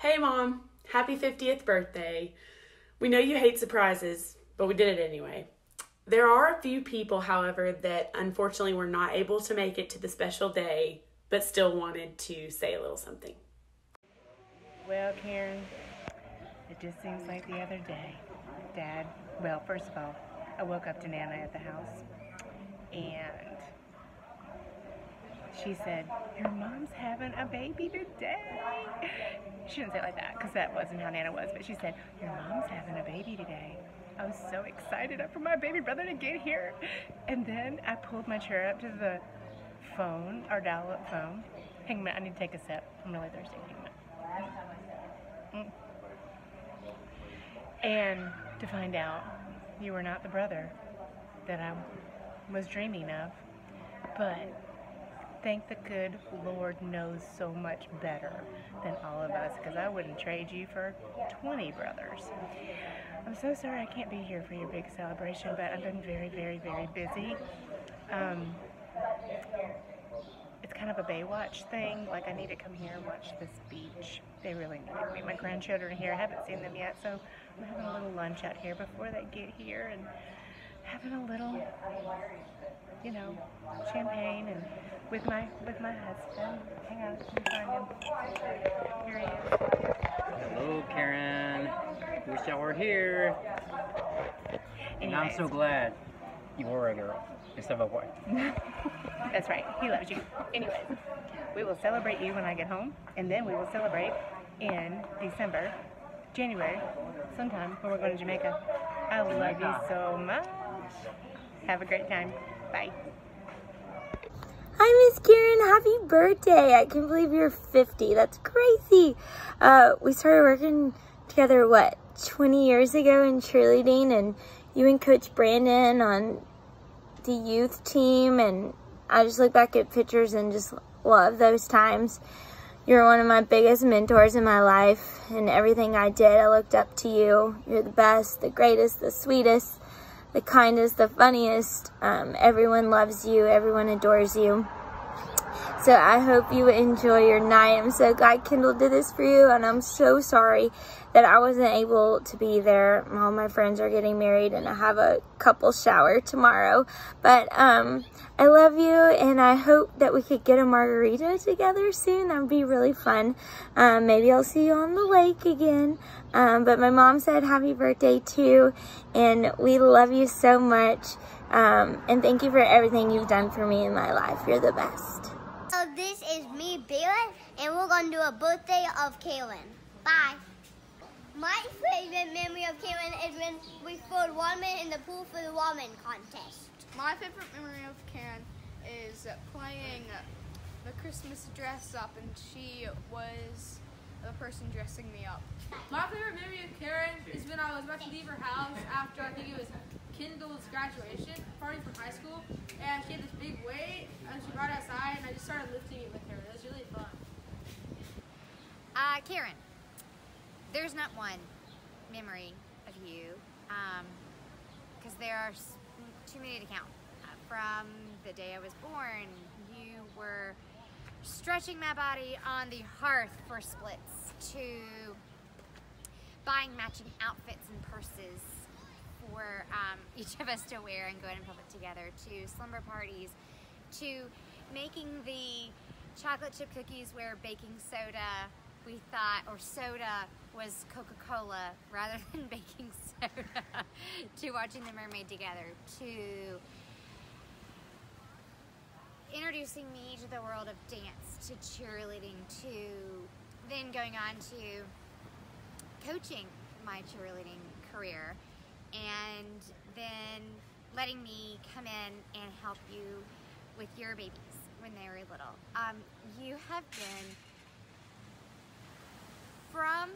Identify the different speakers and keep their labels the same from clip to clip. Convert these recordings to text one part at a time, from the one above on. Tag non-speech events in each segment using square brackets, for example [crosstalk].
Speaker 1: Hey, Mom. Happy 50th birthday. We know you hate surprises, but we did it anyway. There are a few people, however, that unfortunately were not able to make it to the special day, but still wanted to say a little something.
Speaker 2: Well, Karen, it just seems like the other day. Dad, well, first of all, I woke up to Nana at the house, and she said, Your mom's having a baby today. She didn't say it like that because that wasn't how Nana was, but she said, Your mom's having a baby today. I was so excited up for my baby brother to get here. And then I pulled my chair up to the phone, our dial up phone. Hang on, I need to take a sip. I'm really thirsty. Mm. And to find out you were not the brother that I was dreaming of. But thank the good Lord knows so much better than all of us because I wouldn't trade you for 20 brothers. I'm so sorry I can't be here for your big celebration, but I've been very, very, very busy. Um, it's kind of a Baywatch thing. Like, I need to come here and watch this beach. They really need me. My grandchildren here. I haven't seen them yet, so I'm having a little lunch out here before they get here and having a little, you know, champagne and with my with my husband. Hang on, let me find him. Here he is.
Speaker 3: Hello, Karen. Wish I were here. And I'm so glad you were a girl instead of a boy. [laughs]
Speaker 2: That's right. He loves you. Anyways, we will celebrate you when I get home, and then we will celebrate in December, January, sometime when we're going to Jamaica. I love you so much. Have a great time. Bye.
Speaker 4: Hi, Miss Karen. Happy birthday. I can't believe you're 50. That's crazy. Uh, we started working together, what, 20 years ago in cheerleading, and you and Coach Brandon on the youth team, and I just look back at pictures and just love those times. You're one of my biggest mentors in my life, and everything I did, I looked up to you. You're the best, the greatest, the sweetest, the kindest, the funniest. Um, everyone loves you. Everyone adores you. So I hope you enjoy your night. I'm so glad Kendall did this for you, and I'm so sorry that I wasn't able to be there. All my friends are getting married, and I have a couple shower tomorrow. But um, I love you, and I hope that we could get a margarita together soon. That would be really fun. Um, maybe I'll see you on the lake again. Um, but my mom said happy birthday too, and we love you so much. Um, and thank you for everything you've done for me in my life. You're the best.
Speaker 5: So me, Baylor, and we're gonna do a birthday of Kaylin. Bye. My favorite memory of Kaylin is when we scored one minute in the pool for the ramen contest.
Speaker 6: My favorite memory of Karen is playing the Christmas dress up, and she was the person dressing me up.
Speaker 7: My favorite memory of Karen is when I was about to leave her house after I think it was Kendall's graduation party from high school, and she had this big weight, and she brought it outside, and I just started lifting it with her. It was really fun.
Speaker 8: Uh, Karen, there's not one memory of you, because there are too many to count. Uh, from the day I was born, you were stretching my body on the hearth for splits, to buying matching outfits and purses for um, [laughs] each of us to wear and going in public together, to slumber parties, to making the chocolate chip cookies where baking soda we thought or soda was Coca-Cola rather [laughs] than baking soda to watching the mermaid together to introducing me to the world of dance to cheerleading to then going on to coaching my cheerleading career and then letting me come in and help you with your babies when they were little. Um, you have been from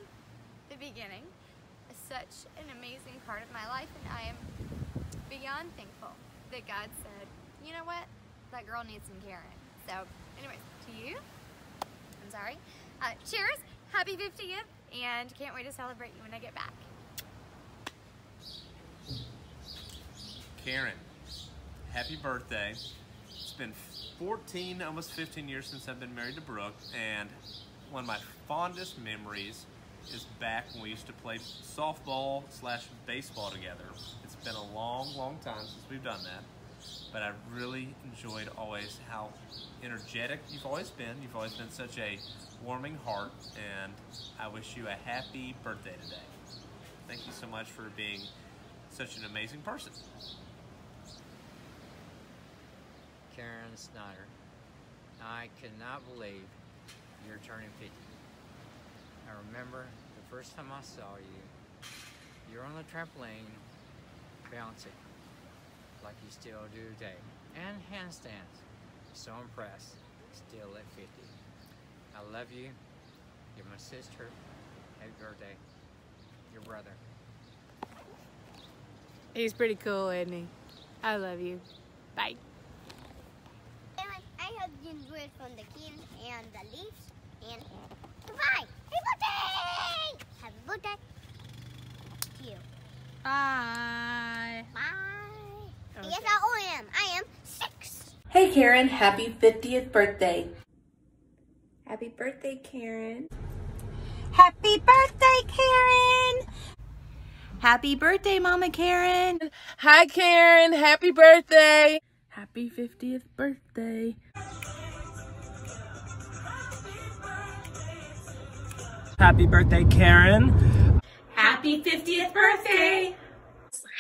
Speaker 8: the beginning such an amazing part of my life and I am beyond thankful that God said, you know what, that girl needs some Karen. So anyways, to you, I'm sorry. Uh, cheers, happy 50th, and can't wait to celebrate you when I get back.
Speaker 9: Karen, happy birthday. It's been 14, almost 15 years since I've been married to Brooke, and one of my fondest memories is back when we used to play softball slash baseball together. It's been a long, long time since we've done that, but I really enjoyed always how energetic you've always been. You've always been such a warming heart, and I wish you a happy birthday today. Thank you so much for being such an amazing person.
Speaker 10: Karen Snyder. I cannot believe you're turning 50. I remember the first time I saw you, you're on the trampoline bouncing like you still do today. And handstands. So impressed, still at 50. I love you. You're my sister. Happy birthday. Your brother.
Speaker 2: He's pretty cool, isn't he? I love you. Bye.
Speaker 5: Aaron, I hope you enjoyed from the kids and the leaves. And goodbye. Happy birthday! Happy birthday to you.
Speaker 7: Bye.
Speaker 5: Bye. Yes, I am. I am six.
Speaker 1: Hey Karen, happy 50th birthday.
Speaker 4: Happy birthday, Karen.
Speaker 11: Happy birthday, Karen! Happy birthday, Mama Karen!
Speaker 12: Hi, Karen. Happy birthday.
Speaker 1: Happy 50th birthday.
Speaker 13: Happy birthday, Karen.
Speaker 1: Happy 50th birthday.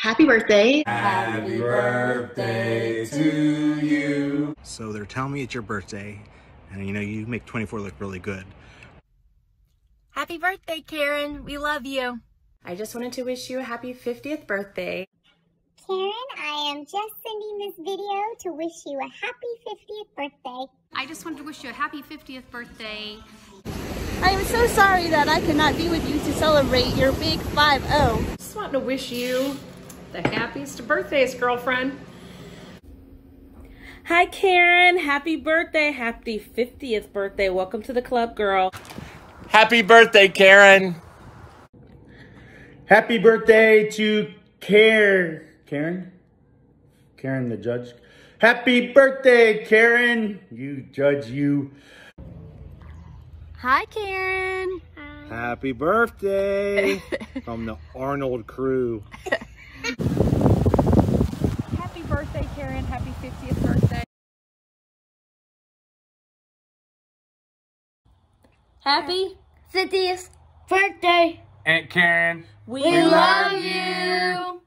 Speaker 14: Happy birthday.
Speaker 15: Happy birthday to you.
Speaker 16: So they're telling me it's your birthday, and you know, you make 24 look really good.
Speaker 11: Happy birthday, Karen. We love you.
Speaker 1: I just wanted to wish you a happy 50th birthday.
Speaker 5: Karen, I am just sending this video to wish you a happy 50th birthday.
Speaker 17: I just wanted to wish you a happy 50th birthday.
Speaker 18: I am so sorry that I could not be with you to celebrate your big 5-0.
Speaker 19: Just wanting to wish you the happiest of birthdays, girlfriend.
Speaker 1: Hi, Karen. Happy birthday. Happy 50th birthday. Welcome to the club, girl.
Speaker 13: Happy birthday, Karen.
Speaker 20: Happy birthday to Karen. Karen? Karen the judge. Happy birthday, Karen. You judge you.
Speaker 18: Hi, Karen.
Speaker 16: Happy birthday [laughs] from the Arnold crew.
Speaker 2: Happy birthday, Karen. Happy 50th birthday.
Speaker 18: Happy 50th birthday.
Speaker 13: Aunt Karen.
Speaker 18: We, love you.